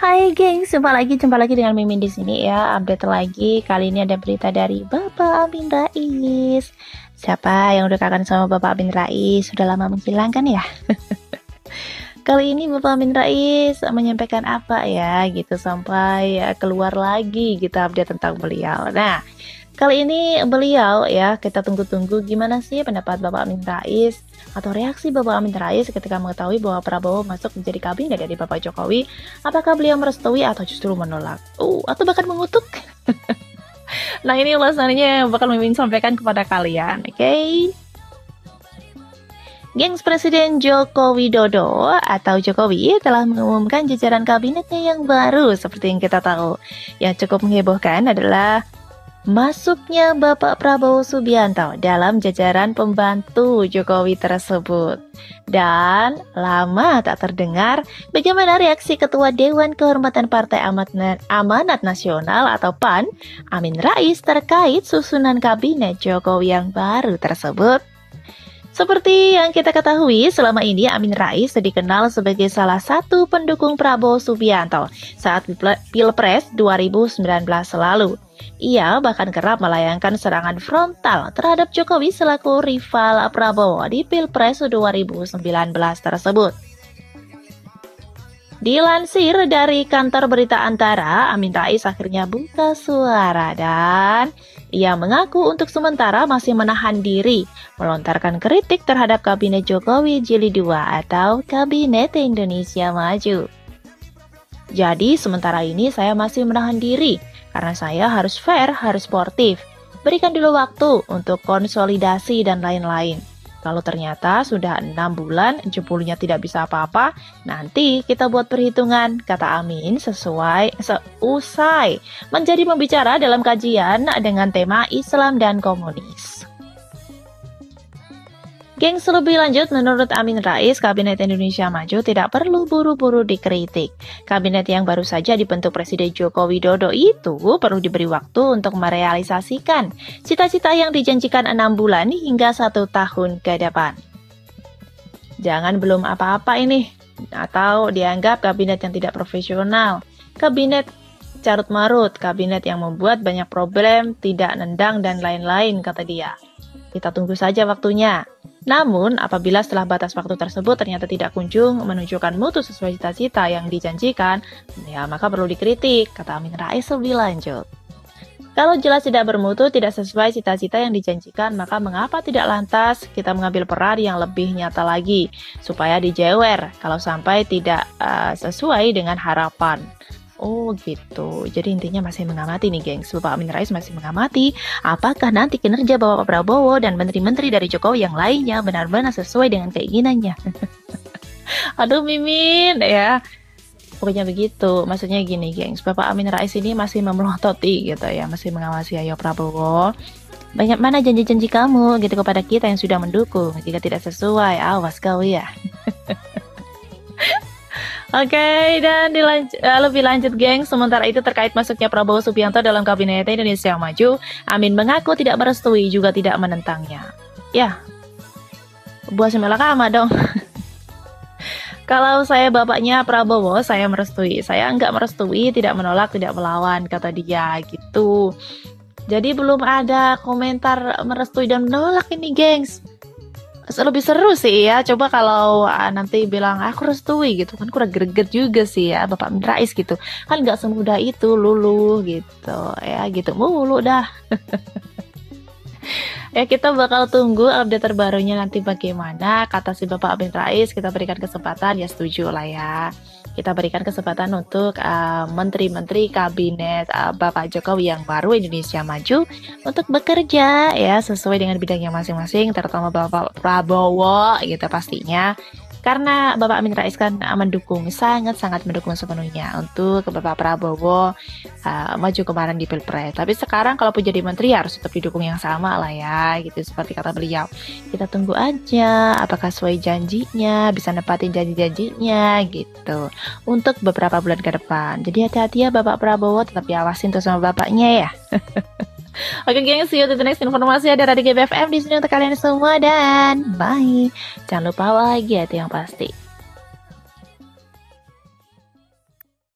Hai gengs, jumpa lagi, jumpa lagi dengan Mimin di sini ya. Update lagi. Kali ini ada berita dari Bapak Amin Rais. Siapa yang udah kangen sama Bapak Amin Rais? Sudah lama menghilang kan ya? Kali ini Bapak Amin Rais menyampaikan apa ya gitu sampai ya, keluar lagi kita update tentang beliau. Nah, Kali ini beliau ya kita tunggu-tunggu gimana sih pendapat Bapak Amin Rais atau reaksi Bapak Amin Rais ketika mengetahui bahwa Prabowo masuk menjadi kabinet dari Bapak Jokowi. Apakah beliau merestui atau justru menolak? Uh, atau bahkan mengutuk? nah ini ulasannya yang bakal Mimin sampaikan kepada kalian, oke? Okay? Gengs Presiden Joko Widodo atau Jokowi telah mengumumkan jajaran kabinetnya yang baru seperti yang kita tahu. Yang cukup menghebohkan adalah masuknya Bapak Prabowo Subianto dalam jajaran pembantu Jokowi tersebut. Dan lama tak terdengar bagaimana reaksi Ketua Dewan Kehormatan Partai Amanat Nasional atau PAN, Amin Rais terkait susunan kabinet Jokowi yang baru tersebut. Seperti yang kita ketahui, selama ini Amin Rais dikenal sebagai salah satu pendukung Prabowo Subianto saat Pilpres 2019 lalu. Ia bahkan kerap melayangkan serangan frontal terhadap Jokowi selaku rival Prabowo di Pilpres 2019 tersebut. Dilansir dari kantor berita Antara, Amin Rais akhirnya buka suara dan ia mengaku untuk sementara masih menahan diri melontarkan kritik terhadap Kabinet Jokowi Jilid 2 atau Kabinet Indonesia Maju. Jadi sementara ini saya masih menahan diri karena saya harus fair, harus sportif. Berikan dulu waktu untuk konsolidasi dan lain-lain. Kalau ternyata sudah enam bulan jebulnya tidak bisa apa-apa, nanti kita buat perhitungan, kata Amin sesuai seusai menjadi pembicara dalam kajian dengan tema Islam dan Komunis. Gengs lebih lanjut, menurut Amin Rais, Kabinet Indonesia Maju tidak perlu buru-buru dikritik. Kabinet yang baru saja dibentuk Presiden Joko Widodo itu perlu diberi waktu untuk merealisasikan cita-cita yang dijanjikan enam bulan hingga satu tahun ke depan. Jangan belum apa-apa ini, atau dianggap kabinet yang tidak profesional, kabinet carut marut, kabinet yang membuat banyak problem, tidak nendang, dan lain-lain, kata dia. Kita tunggu saja waktunya. Namun, apabila setelah batas waktu tersebut ternyata tidak kunjung menunjukkan mutu sesuai cita-cita yang dijanjikan, ya maka perlu dikritik, kata Amin Rais lebih lanjut. Kalau jelas tidak bermutu, tidak sesuai cita-cita yang dijanjikan, maka mengapa tidak lantas kita mengambil peran yang lebih nyata lagi, supaya dijewer kalau sampai tidak uh, sesuai dengan harapan. Oh gitu. Jadi intinya masih mengamati nih, gengs. Bapak Amin Rais masih mengamati apakah nanti kinerja Bapak Prabowo dan menteri-menteri dari Jokowi yang lainnya benar-benar sesuai dengan keinginannya. Aduh Mimin ya. Pokoknya begitu. Maksudnya gini, gengs. Bapak Amin Rais ini masih memelototi gitu ya, masih mengawasi Ayo Prabowo. Banyak mana janji-janji kamu gitu kepada kita yang sudah mendukung. Jika tidak sesuai, awas kau ya. Oke, okay, dan dilanjut, eh, lebih lanjut geng, sementara itu terkait masuknya Prabowo Subianto dalam Kabinet Indonesia Maju, Amin mengaku tidak merestui juga tidak menentangnya. Ya, buah semelakama dong. Kalau saya bapaknya Prabowo, saya merestui. Saya enggak merestui, tidak menolak, tidak melawan, kata dia gitu. Jadi belum ada komentar merestui dan menolak ini, gengs lebih seru sih ya. Coba kalau uh, nanti bilang aku restui gitu kan. Kurang greget juga sih ya Bapak Rais gitu. Kan nggak semudah itu lulu gitu ya gitu mulu dah. Ya kita bakal tunggu update terbarunya nanti bagaimana. Kata si Bapak Amin Rais kita berikan kesempatan. Ya setuju lah ya kita berikan kesempatan untuk uh, menteri-menteri uh, kabinet uh, Bapak Jokowi yang baru Indonesia Maju untuk bekerja ya sesuai dengan bidangnya masing-masing terutama Bapak Prabowo gitu pastinya karena Bapak Amin Rais kan mendukung sangat-sangat mendukung sepenuhnya untuk Bapak Prabowo uh, maju kemarin di Pilpres. Tapi sekarang kalau pun jadi menteri harus tetap didukung yang sama lah ya, gitu seperti kata beliau. Kita tunggu aja apakah sesuai janjinya, bisa nepatin janji-janjinya gitu untuk beberapa bulan ke depan. Jadi hati-hati ya Bapak Prabowo, tetap diawasin tuh sama bapaknya ya. Oke geng, see you to the next informasi ada dari GBFM di sini untuk kalian semua dan bye. Jangan lupa lagi itu yang pasti.